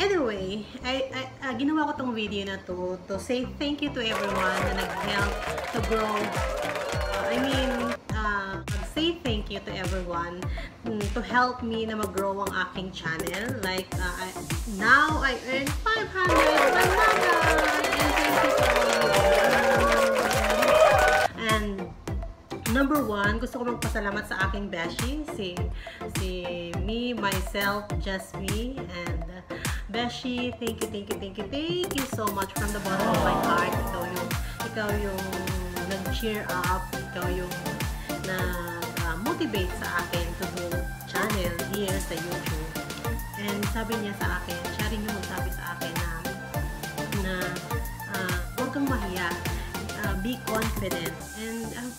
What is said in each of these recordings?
Anyway, I, I, uh, ginawa ko tong video na to to say thank you to everyone na nag-help to grow. Uh, I mean, uh, say thank you to everyone mm, to help me na mag-grow ang aking channel. Like, uh, I, now I earn 500 bananas! And thank you so much! And number one, gusto ko magpasalamat sa aking beshi, si, si me, myself, just me, and uh, Beshi, thank you, thank you, thank you, thank you so much from the bottom of my heart. Ikaw yung, ikaw yung nag-cheer up, ikaw yung nag-motivate sa akin to do channel here sa YouTube. And sabi niya sa akin, siya rin yung magsabi sa akin na na uh, huwag kang mahiya. Uh, be confident. And uh,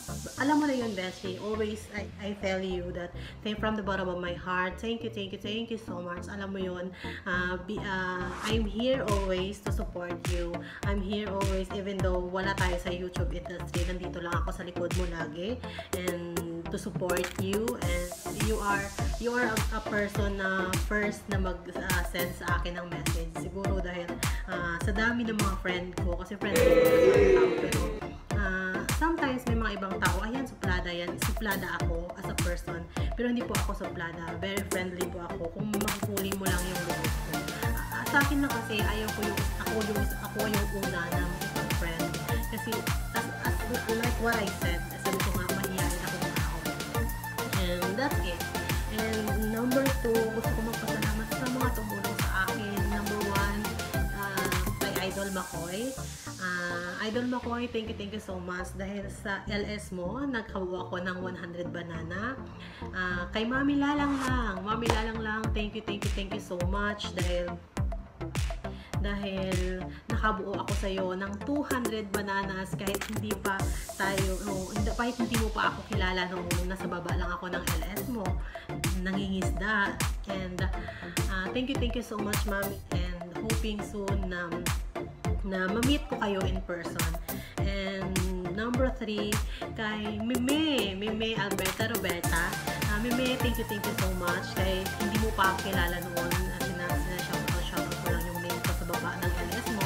alam mo na yun, Beshi. Always, I, I tell you that thank from the bottom of my heart. Thank you, thank you, thank you so much. Alam mo yun. Uh, be, uh, I'm here always to support you. I'm here always, even though wala tayo sa YouTube industry. Nandito lang ako sa likod mo lagi. And to support you. And you are, you are a, a person na first na mag-send uh, sa akin ng message. Siguro dahil uh, sa dami ng mga friend ko. Kasi friend ko Suplada ako as a person. Pero hindi po ako suplada. Very friendly po ako. Kung makukunin mo lang yung loob ko. Uh, sa akin na kasi, ayaw ko yung, ako yung, ako yung una na friend. Kasi, as, as, like what I said, sabi ko nga, mahihayin ako ng tao. And that's it. And number two, gusto ko magpasalamat Idol Makoy. Uh, Idol Makoy, thank you, thank you so much. Dahil sa LS mo, nagkawa ako ng 100 banana. Uh, kay Mami Lalang lang. Mami Lalang lang, thank you, thank you, thank you so much. Dahil dahil nakabuo ako sa iyo ng 200 bananas kahit hindi pa tayo no, kahit hindi mo pa ako kilala nung nasa baba lang ako ng LS mo nangingisda and uh, thank you thank you so much mami and hoping soon na na ma-meet ko kayo in person. And number 3 kay Mime Mime Alberta Roberta uh, Mime thank you thank you so much. Kay hindi mo pa kilala noon uh, sinashout shout out ko lang yung name ko sa baba ng LS mo.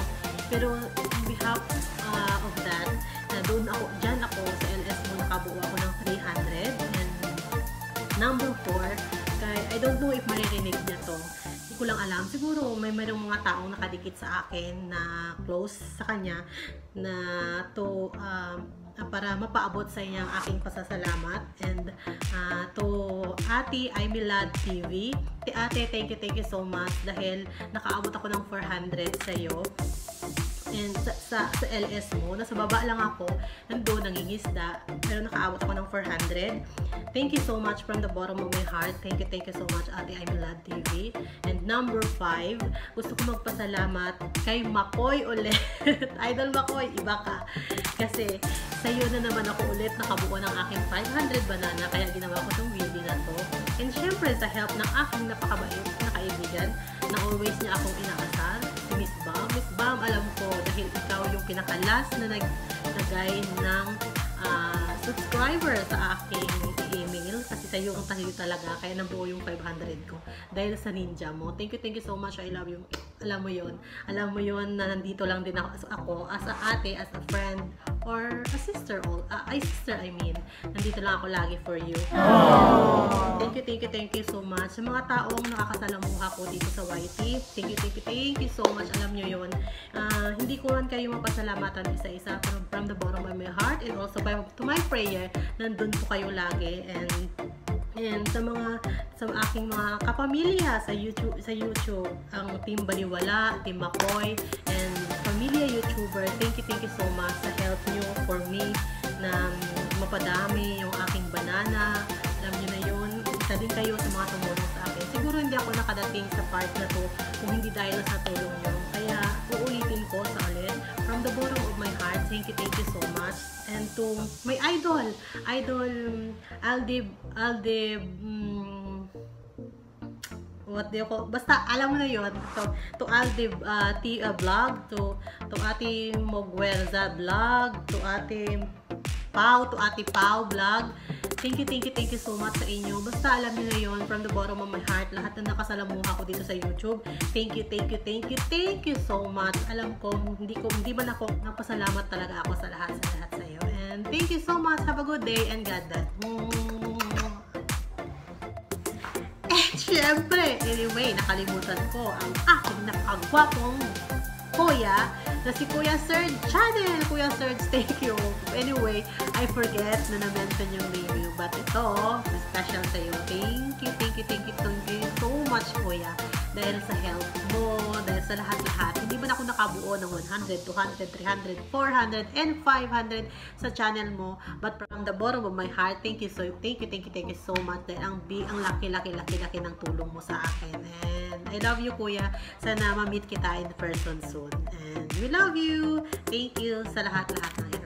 Pero on behalf uh, of that na doon ako dyan ako sa LS mo nakabuo ako ng 300 and number 4 kay I don't know if maririnig niya to ko lang alam. Siguro may mayroong mga taong nakadikit sa akin na close sa kanya na to um, para mapaabot sa inyo ang aking pasasalamat and uh, to Ate Aimilad TV. Ate, thank you, thank you so much dahil nakaabot ako ng 400 sa iyo and sa, sa, sa LS mo, nasa baba lang ako, nandun, nangingisda, pero nakaabot ako ng 400. Thank you so much from the bottom of my heart. Thank you, thank you so much, Ate I'm Lad TV. And number 5, gusto ko magpasalamat kay Makoy ulit. Idol Makoy, iba ka. Kasi, sa iyo na naman ako ulit nakabuo ng aking 500 banana, kaya ginawa ko itong video na to. And syempre, sa help ng aking napakabait na kaibigan, na always niya akong inaasar, alam ko, dahil ikaw yung pinakalas na naglagay ng uh, subscriber sa aking email kasi sa iyo ang tayo talaga kaya nabuo yung 500 ko dahil sa ninja mo. Thank you thank you so much. I love you. Alam mo yon alam mo yon na nandito lang din ako, ako as a ate as a friend or a sister all uh, ay sister I mean. Nandito lang ako lagi for you. Aww. thank you thank you thank you so much. Sa mga taong nakakasalamuha ko dito sa YT thank you thank you thank you so much alam nyo yon uh, hindi ko man kayo mapasalamatan isa-isa pero from the bottom of my heart and also by, to my prayer nandun po kayo lagi and And sa mga sa aking mga kapamilya sa YouTube sa YouTube, ang Team Baliwala, Team Makoy, and Pamilya YouTuber, thank you, thank you so much sa help nyo for me na mapadami yung aking banana. Alam nyo na yun. Isa din kayo sa mga tumulong. Siguro hindi ako nakadating sa part na to kung hindi dahil sa tulong nyo. Kaya uulitin ko sa ulit. From the bottom of my heart, thank you, thank you so much. And to my idol, idol Aldib, Aldib, um, what do you call, basta alam mo na yon to, to Aldib uh, T, uh, vlog, to, to Ate Mogwelza vlog, to Ate Pau, to Ate Pau vlog. Thank you, thank you, thank you so much sa inyo. Basta alam niyo ngayon, from the bottom of my heart, lahat na nakasalamuha ko dito sa YouTube. Thank you, thank you, thank you, thank you so much. Alam ko, hindi ko, hindi man ako, napasalamat talaga ako sa lahat, sa lahat sa iyo. And thank you so much. Have a good day and God bless. Eh, syempre, anyway, nakalimutan ko ang aking napagwapong kuya na si Kuya Serge Channel. Kuya Serge, thank you. Anyway, I forget na na-mention yung name you. But ito, special sa'yo. Thank you, thank you, thank you, thank you so much, Kuya. Dahil sa help mo, dahil sa lahat-lahat. Hindi man ako nakabuo ng 100, 200, 300, 400, and 500 sa channel mo. But from the bottom of my heart, thank you so, thank you, thank you, thank you so much. Dahil ang, ang laki-laki-laki-laki ng tulong mo sa akin. And I love you, Kuya. Sana ma-meet kita in person soon. And we love you. Thank you sa lahat-lahat ng